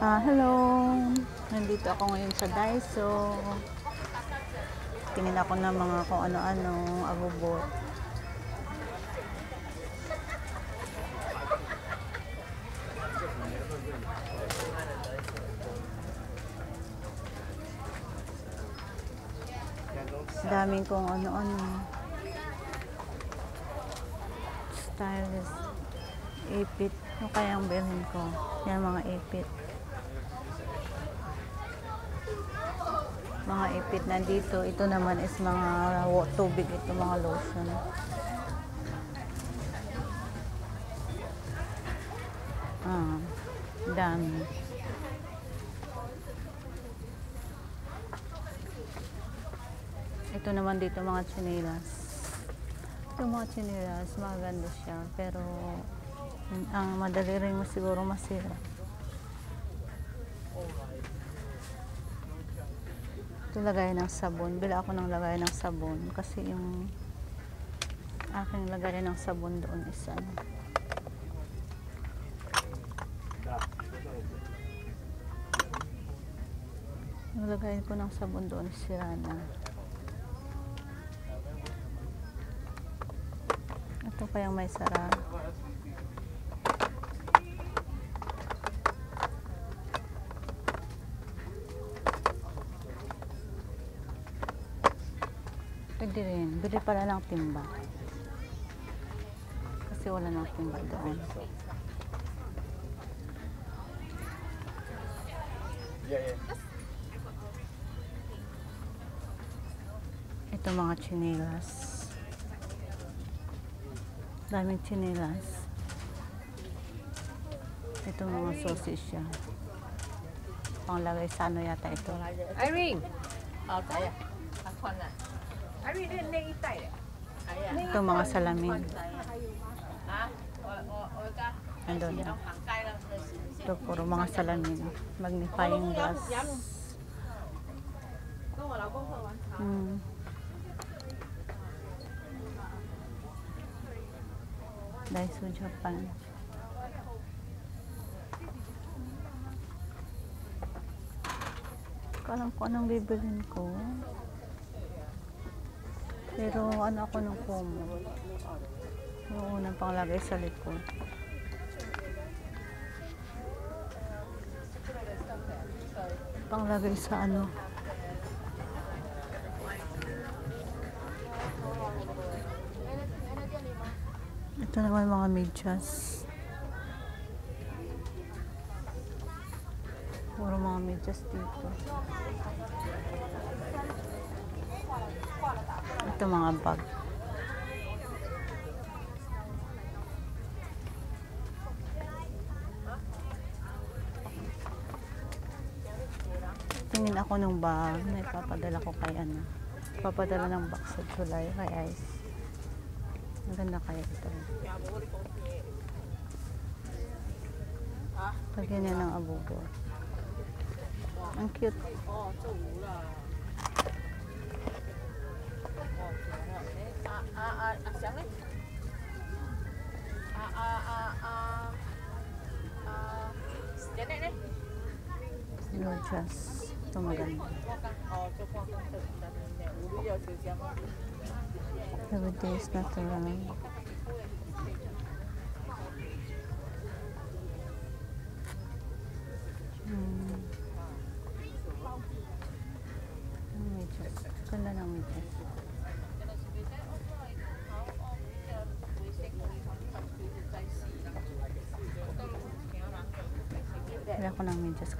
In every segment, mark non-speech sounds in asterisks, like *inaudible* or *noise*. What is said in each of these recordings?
Ah, hello. Nandito ako ngayon sa Daiso. Tingin ako ng mga kung ano-ano, agubot. Daming kung ano-ano. Stylist. Ipit. Ano kayang bilhin ko? Yan mga ipit. Mga ipit nandito. Ito naman is mga tubig. Ito mga lotion. Ah, dami. Ito naman dito mga chinelas. Ito mga chinelas, maganda siya. Pero ang madali rin mo siguro masira. Ito lagay ng sabon. Bila ako ng lagay ng sabon kasi yung aking lagay ng sabon doon is ano. Yung lagay ko ng sabon doon is sira na. Ito kayang may sara. Pwede rin. Bili pala ng timba. Kasi wala ng timba doon. Ito mga chinelas. Daming chinelas. Ito mga sausage siya. Panglagay sa ano yata ito. Irene，好，ito mga salamin. Andun na. Ito puro mga salamin. Magnifying glass. Hmm. Daiso, Japan. Ko alam ko anong bibilin ko. Pero ano ako ng Kumu. Yung unang panglagay sa likod. Panglagay sa ano. Ito naman mga medyas. Puro mga medyas dito. Ito mga bag. Tingin ako ng bag na ipapadala ko kay ano. Papadala ng box sa July kay Ice. Maganda kaya ito. Lagyan niya ng abubo. Ang cute. No, just tumagal. Every day is not around.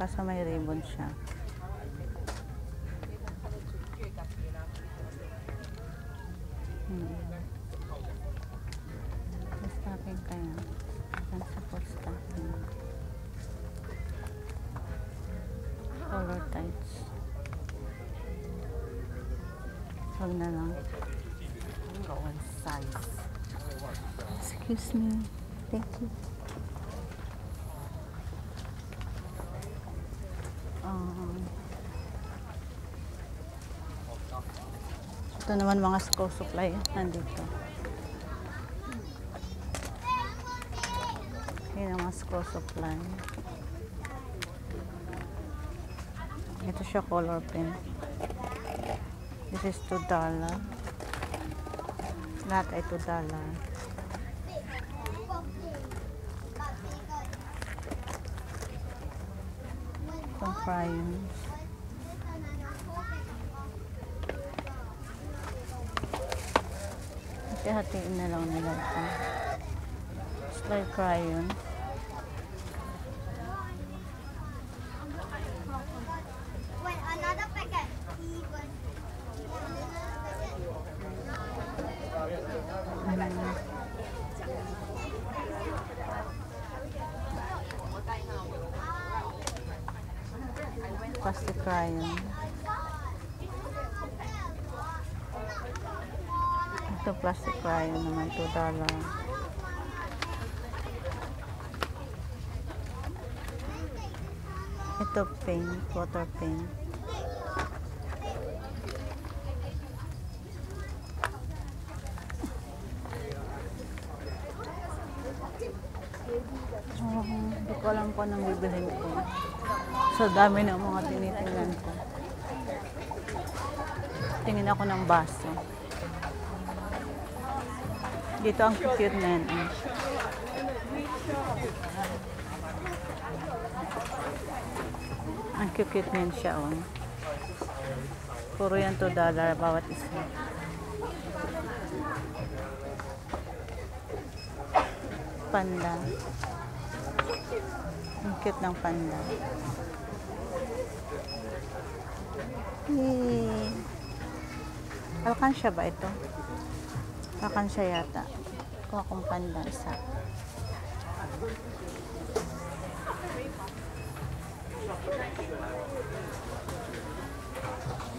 Kaso may ribbon siya. Hmm. Stocking kaya. Ang support stocking. Color tights. Huwag na lang. one size。Excuse me. Thank you. Ito naman mga school supply. Nandito. Yan ang mga school supply. siya color pen. This is 2 dollar. Lahat ay 2 dollar. Itong crayons. Hati-hatiin na lang nila ito. Slide crayon. Ito plastic crayon naman, 2 dollar. Ito pen, water pen. Oh, hindi ko alam po anong bibilhin ko. So, dami ng mga tinitingnan ko. Tingin ako ng baso. Dito ang cute na yan. eh. Ang cute na siya. Oh. Puro yan 2 dollar bawat isa. Panda. Ang cute ng panda. Eh, Alkansya ba ito? Alkansya yata. Kuha kong panda isa.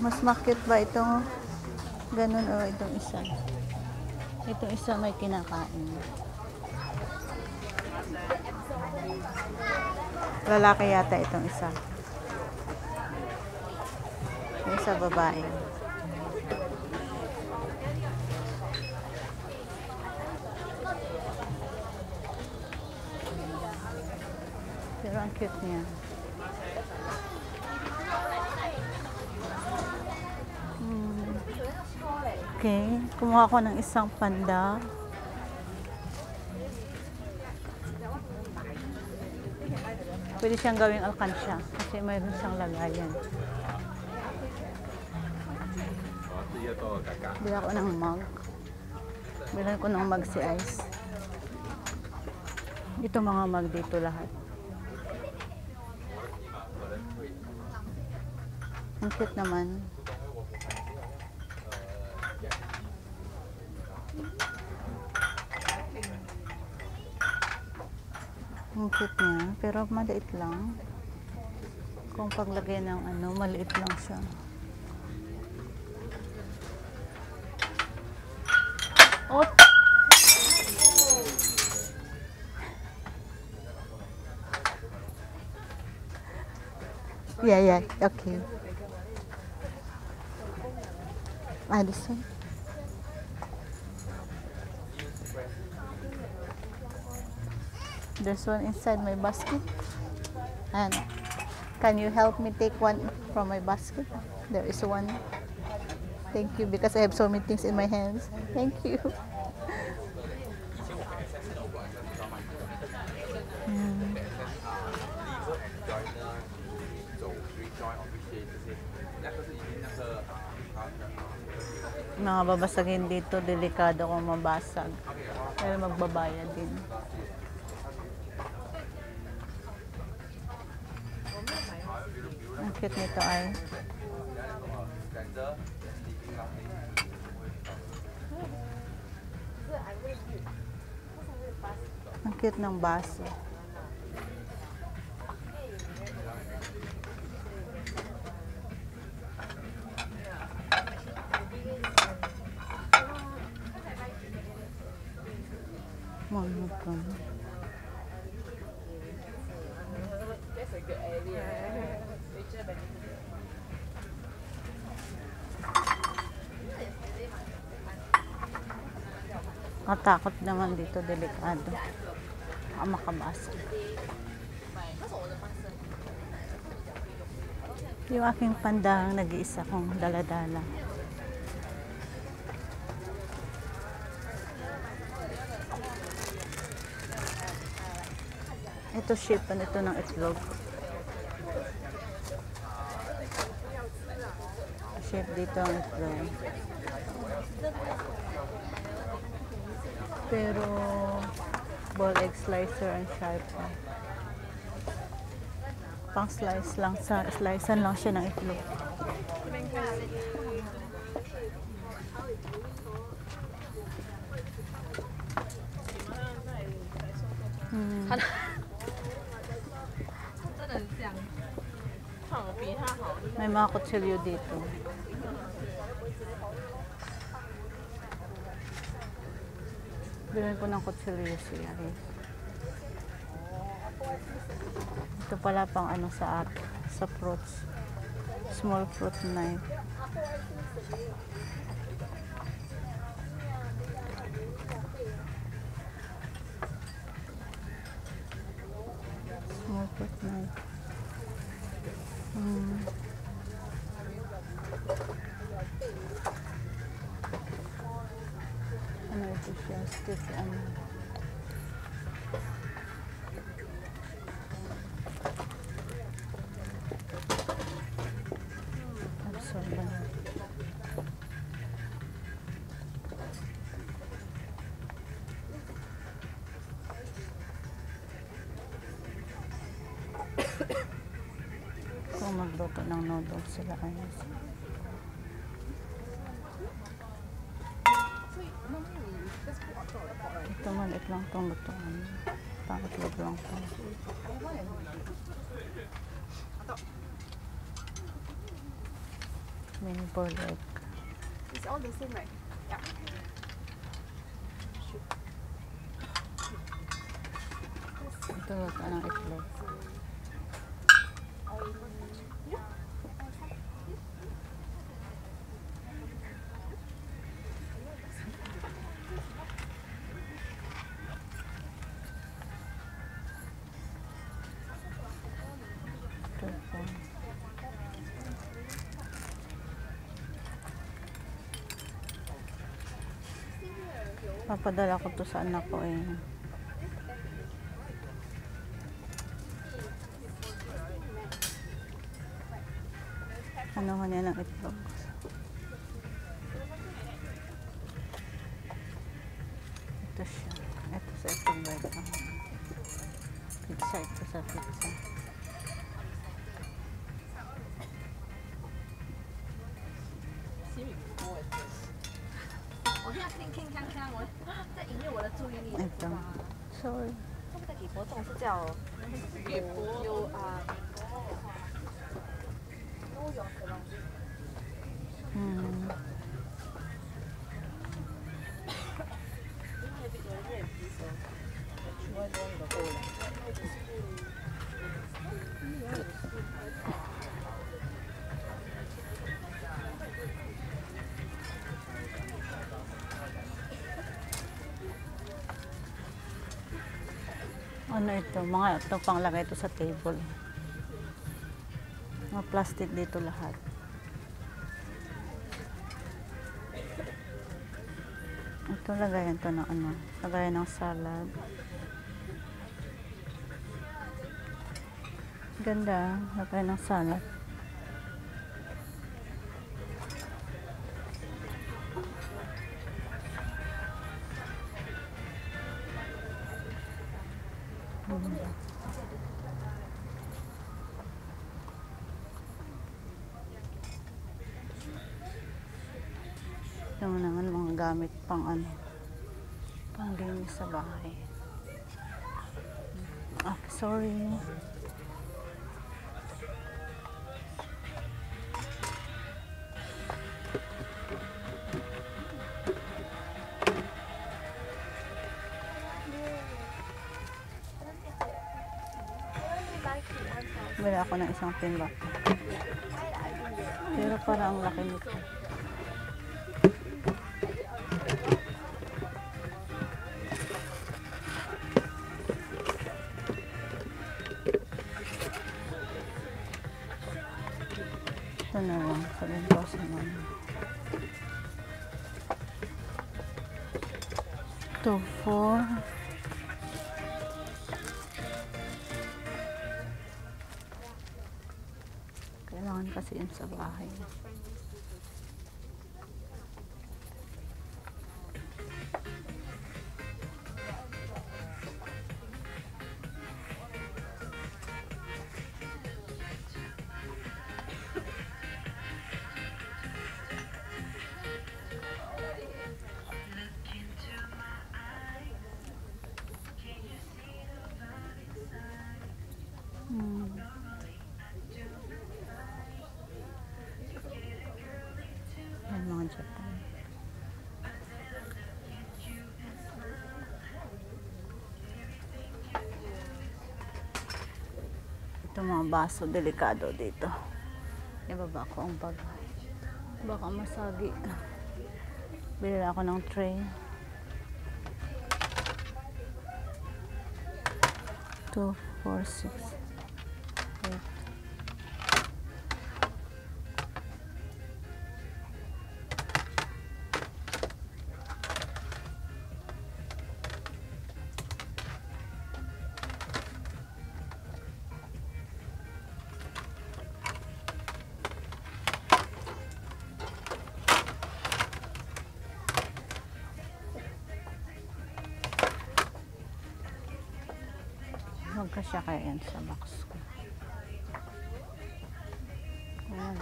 Mas makit ba itong ganun o itong isa? Itong isa may kinakain. Lalaki yata itong isa. Yung isa babae. Pero ang cute niya. Okay, kumuha ko ng isang panda. Pwede siyang gawing alkansya kasi mayroon siyang lagayan. Bili ako ng mug. Bilan ko ng mug si Ice. Ito mga mug dito lahat. Ang cute naman. Ang cute niya, pero maliit lang. Kung paglagay ng ano, maliit lang siya. Oh! Yeah, yeah, okay. One. There's one inside my basket. And can you help me take one from my basket? There is one. Thank you because I have so many things in my hands. Thank you. Mga babasagin dito, delikado kung mabasag. Pero magbabayad din. Ang cute nito ay ang cute ng baso. Katakot naman dito, delikado. Baka makabasa. Yung aking pandang nag-iisa kong daladala. Ito shipan ito ng itlog. Ship dito ang itlog pero ball egg slicer and sharp pa. Pang slice lang sa slicean lang siya ng itlog. Hmm. may mga kutsilyo dito. Ko ng kutsilyo siya. eh. Ito pala pang ano sa at sa fruits. Small fruit knife. Small fruit knife. Hmm. Ano ito siya? Stick, ano? Absorbent. *coughs* Kung magluto ng noodles sila ayos. Ito maliit lang itong lutuan. Pangatlog lang to. Mini boiled egg. It's all the same, right? Yeah. Ito luto ng itlog. Papadala ko to sa anak ko eh. 衰。咁但係政府仲要繼續要要啊。嗯。Ito? Mga ito panglagay ito sa table. Mga plastic dito lahat. Ito lagayan to ng ano, lagayan ng salad. Ganda, lagayan ng salad. Ako ng isang timba. Pero parang ang laki nito. Kailangan Ito mga baso, delikado dito. Ibaba ko ang bag. Baka masagi. Bili ako ng tray. Two, four, six, Magkasya kaya yan sa box ko. Ayan.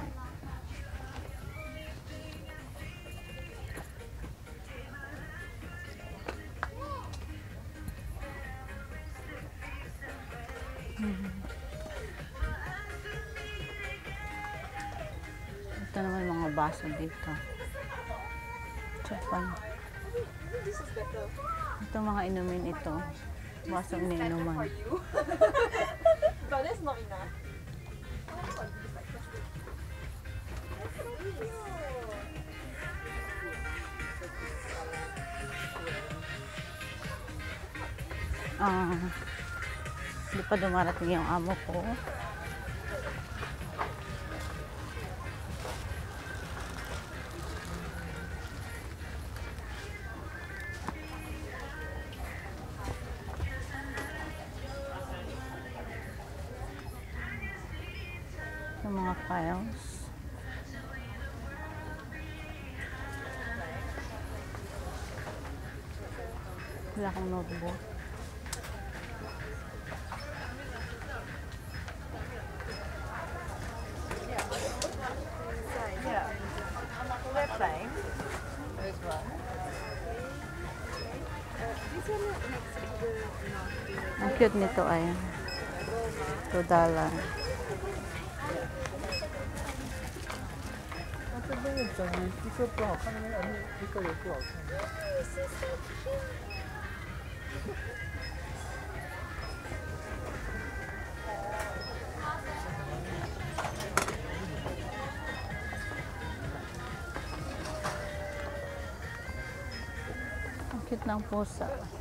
Mhm. Ito naman mga baso dito. Japan. Ito mga inumin ito. Basong iniinuman. Pa dumarating yung amo ko. Yung mga files. Wala akong notebook. cute nito ay. $2. dollar. Ang cute ng pusa.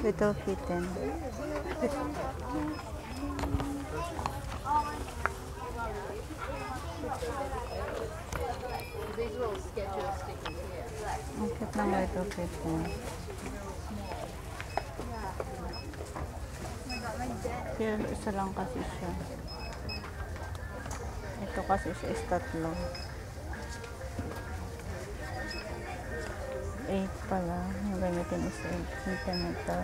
Little kitten. Here. Ang cute ng little kitten. Pero isa lang kasi siya. Ito kasi siya is tatlo. 8 pala. Yung gamitin is 8 centimeter.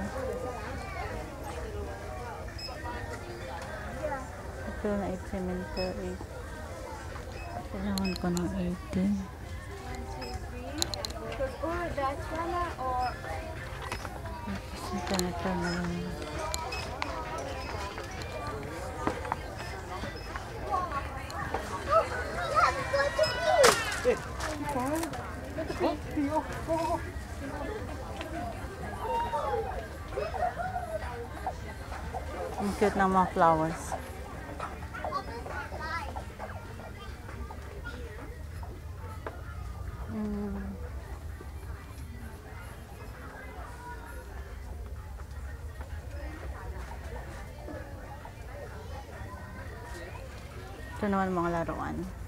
Ito na 8 centimeter. 8. Kailangan ko ng 18. Or that one or Centimeter na lang. Ang cute ng mga flowers. Mm. Ito naman mga laruan.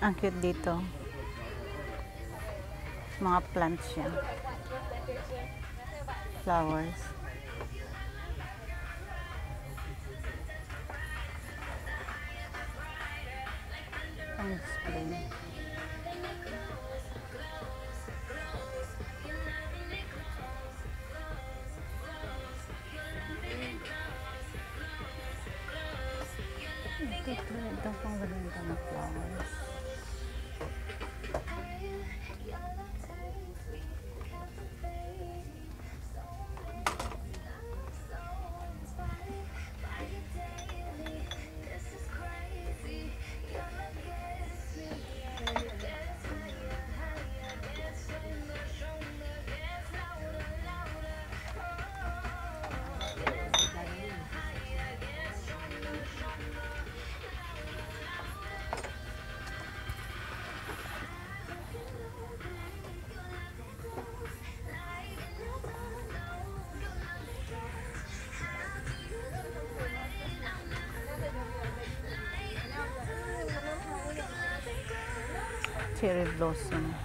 Ang cute dito. Mga plants siya. Flowers. Pang display. Ito, ito, ito pang ganda ng flowers. Cherry blossom.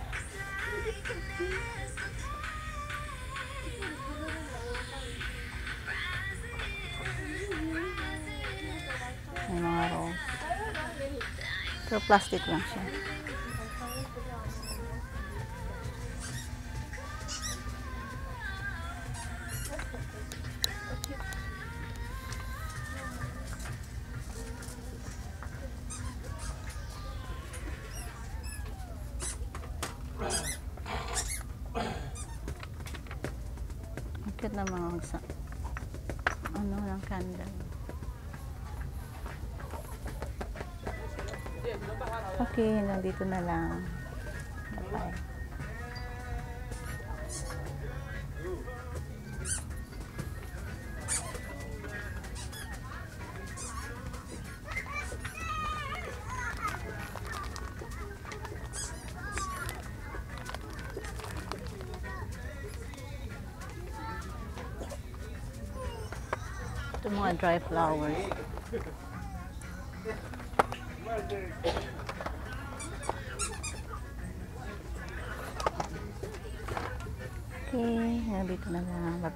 May mga rose. Pero plastic lang siya. Ano ng candle. Okay, nandito na lang. Bye. Dry flowers. Okay, nandito na lang. Bye-bye.